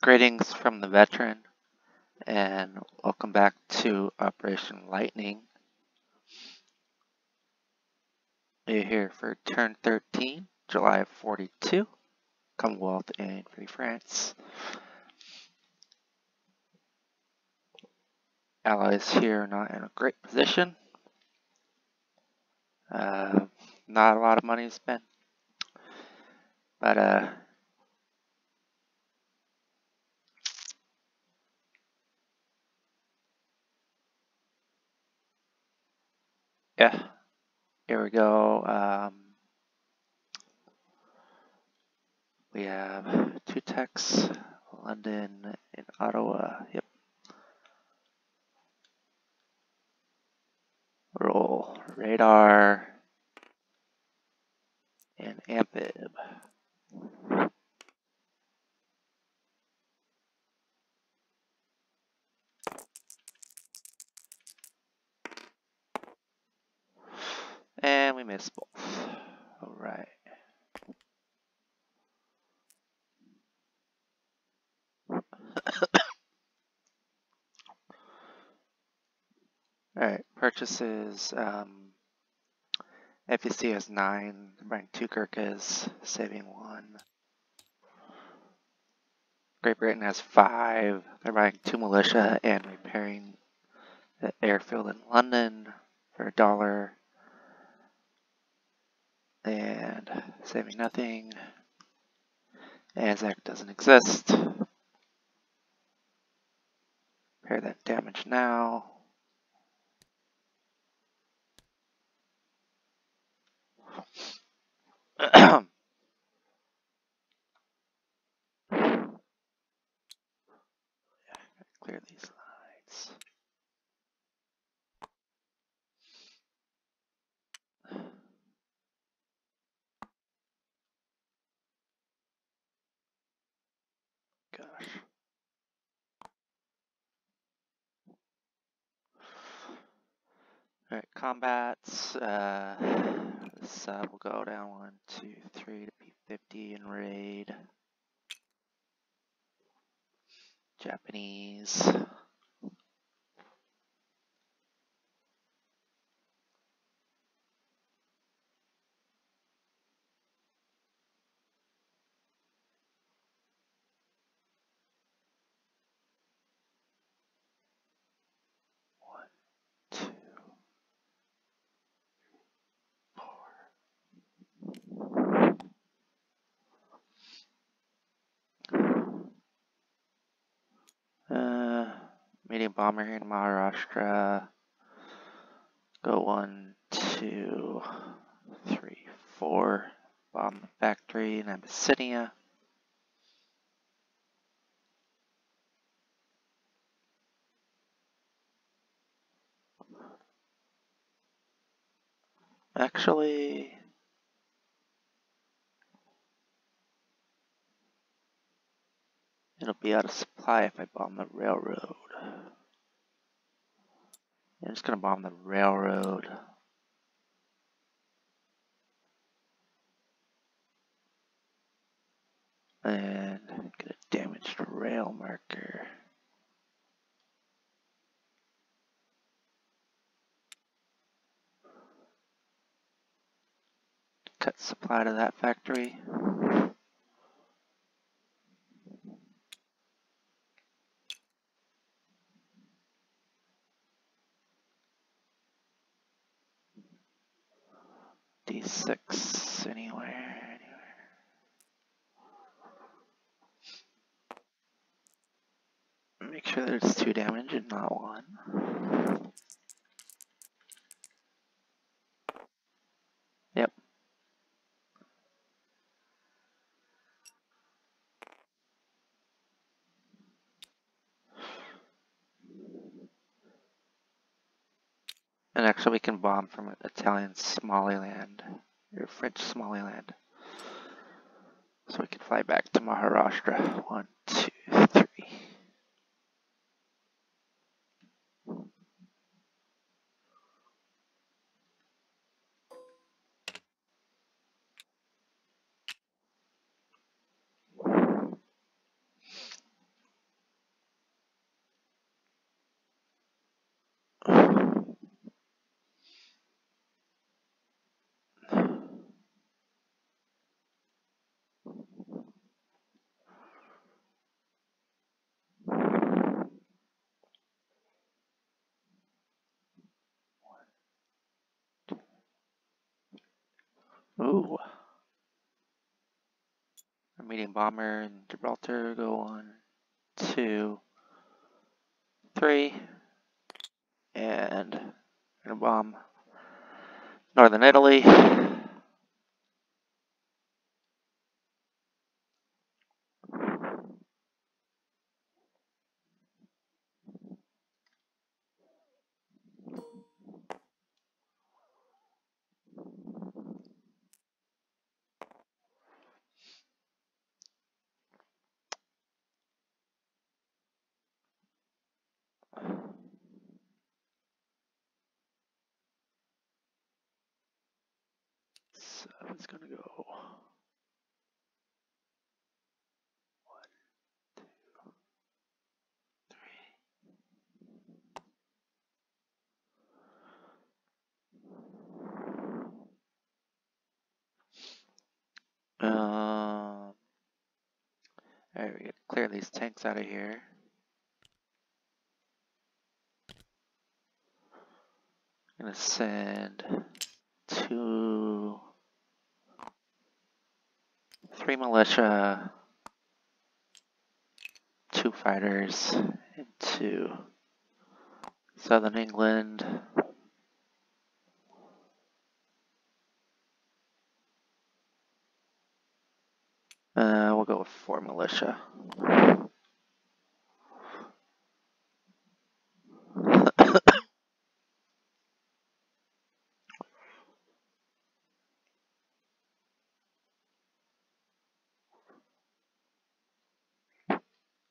Greetings from the veteran and welcome back to Operation Lightning. We're here for turn 13, July of 42, Commonwealth and Free France. Allies here are not in a great position. Uh, not a lot of money spent, but uh, yeah, here we go. Um, we have two techs, London and Ottawa. Yep. Roll radar and amphib. We both. All right. All right, purchases. Um, FEC has nine, buying two Gurkhas, saving one. Great Britain has five, they're buying two militia and repairing the airfield in London for a dollar and saving nothing. Anzac doesn't exist. Repair that damage now. clear these combats. Uh, side will go down one, two, three to P50 and raid. Japanese. Uh, medium bomber here in Maharashtra. Go one, two, three, four. Bomb the factory in Abyssinia. Actually, it'll be out of supply if I bomb the railroad. I'm just gonna bomb the railroad. And get a damaged rail marker. Cut supply to that factory. D6 anywhere, anywhere. Make sure there's two damage and not one. Yep. And actually we can bomb from an Italian Somaliland, or French Somaliland. So we can fly back to Maharashtra. One, two, three. Ooh. A medium bomber in Gibraltar. Go one, two, three. And gonna bomb northern Italy. So it's gonna go one, two, three. Um, right, we gotta clear these tanks out of here. I'm gonna send two, three militia, two fighters and two southern England. Uh, we'll go with four militia.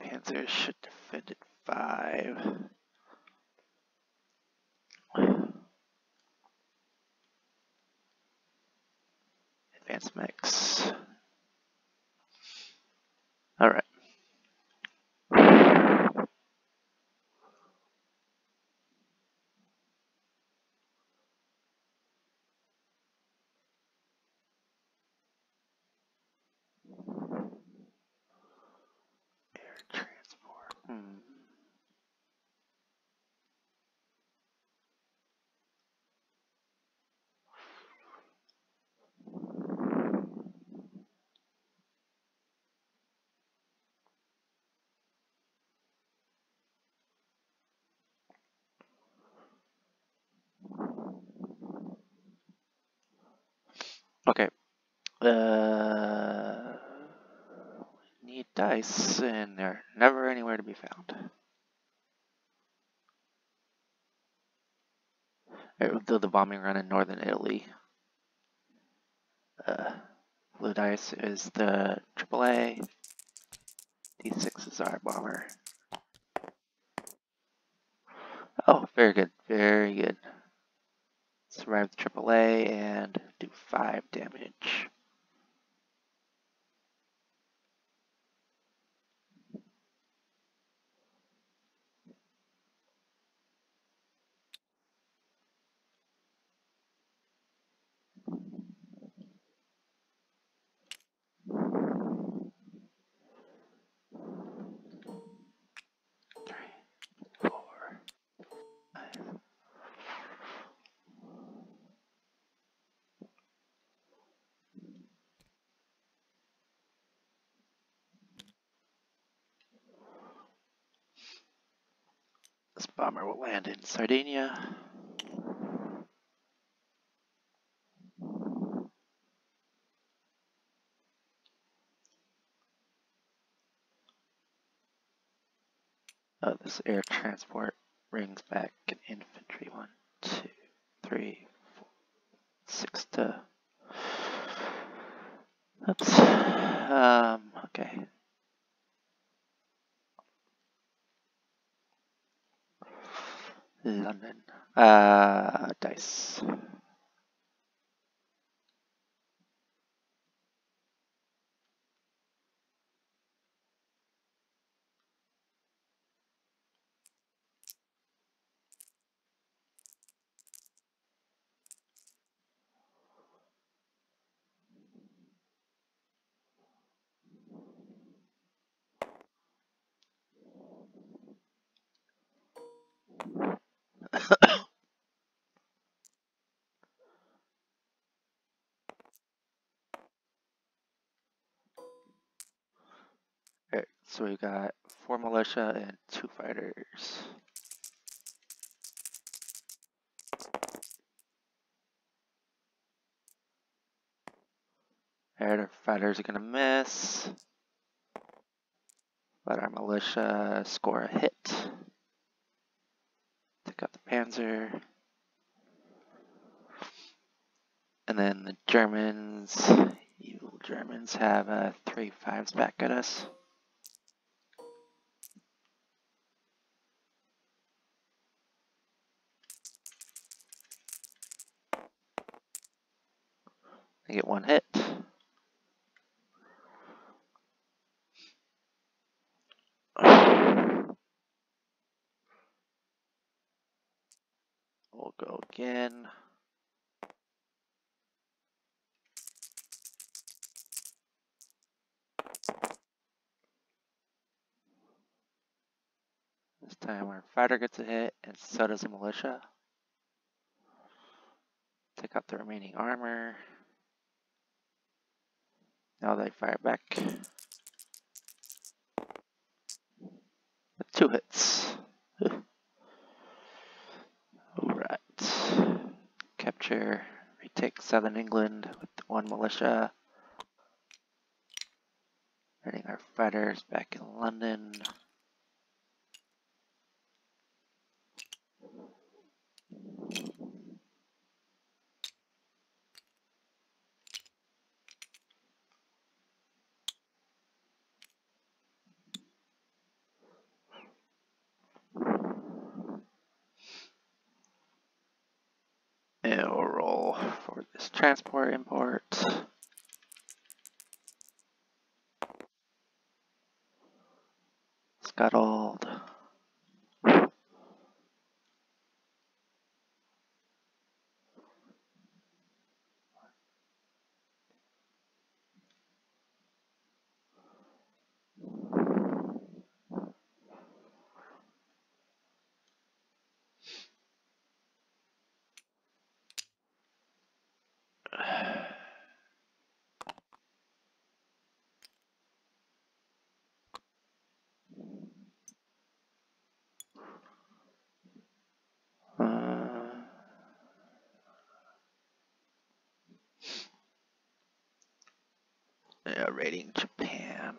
Panzers should defend at five. Advanced mix. Okay. Uh, need dice, and they're never anywhere to be found. Alright, the bombing run in northern Italy. Uh, blue dice is the AAA. D6 is our bomber. Oh, very good, very good. Survive the AAA and do 5 damage. Bomber will land in Sardinia. Oh, this air transport brings back infantry. One, two, three, four, six to. Oops. Um, okay. London uh, dice. you So we've got four militia and two fighters. Alright, our fighters are gonna miss. Let our militia score a hit. Take out the panzer. And then the Germans, evil Germans, have uh, three fives back at us. They get one hit. Again. This time our fighter gets a hit and so does the militia. Take out the remaining armor. Now they fire back. With two hits. Alright. Capture, retake southern England with one militia. Getting our fighters back in London. And we'll roll for this transport import. Scuttled. Uh, rating Japan.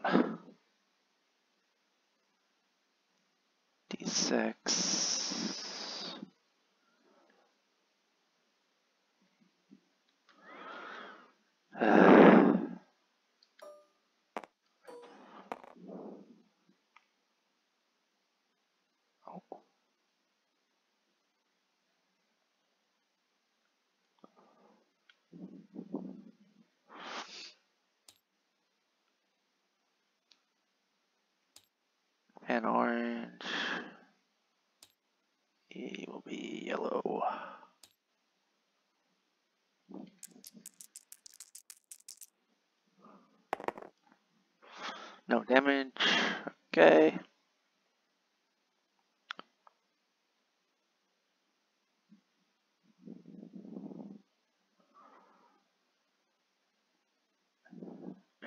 D6. Oh. and orange. He will be yellow. No damage. Okay.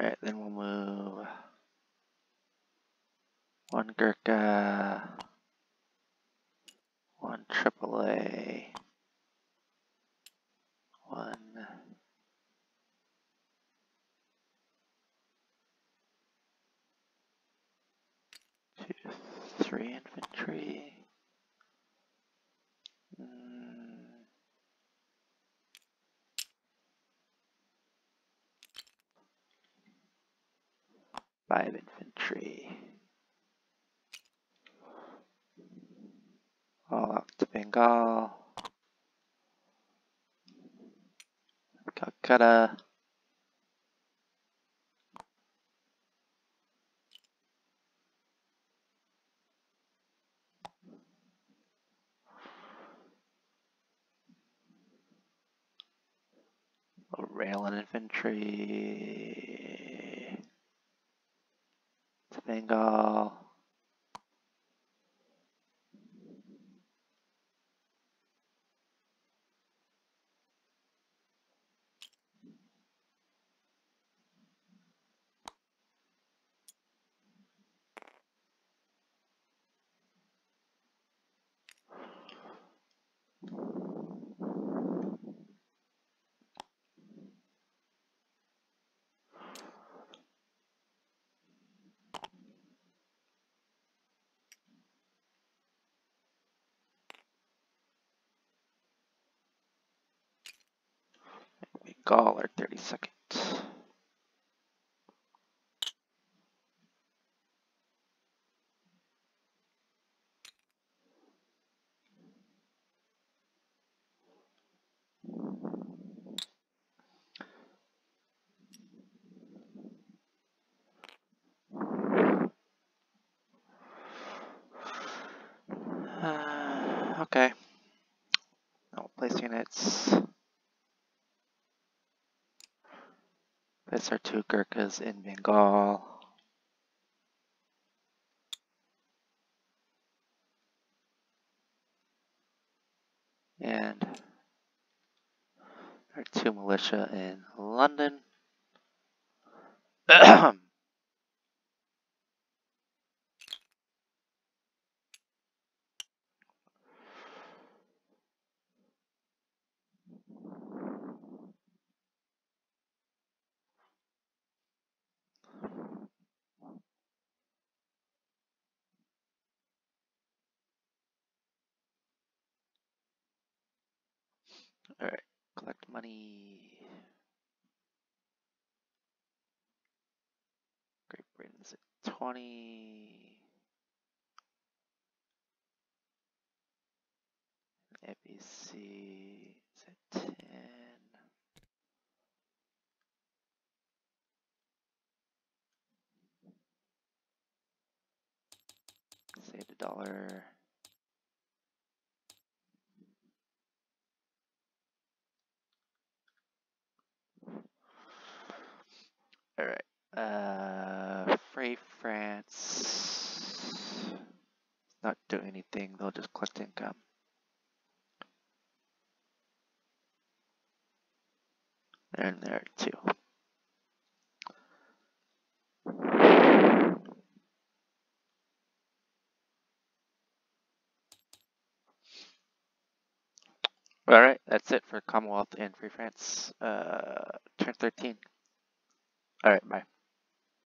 Alright, then we'll move one Gurkha, one AAA, one two, Mm. Five infantry. All up to Bengal. Calcutta. Rail and infantry. To Bengal. Bengal are 32nd. Uh, okay. I'll place units. Place our two Gurkhas in Bengal. And our two militia in London. All right, collect money. Great Britain's at 20. ABC is at 10. Save a dollar. All right. Uh, Free France. Not do anything. They'll just collect income. They're in there too. All right, that's it for Commonwealth and Free France. Uh, turn 13. All right, bye.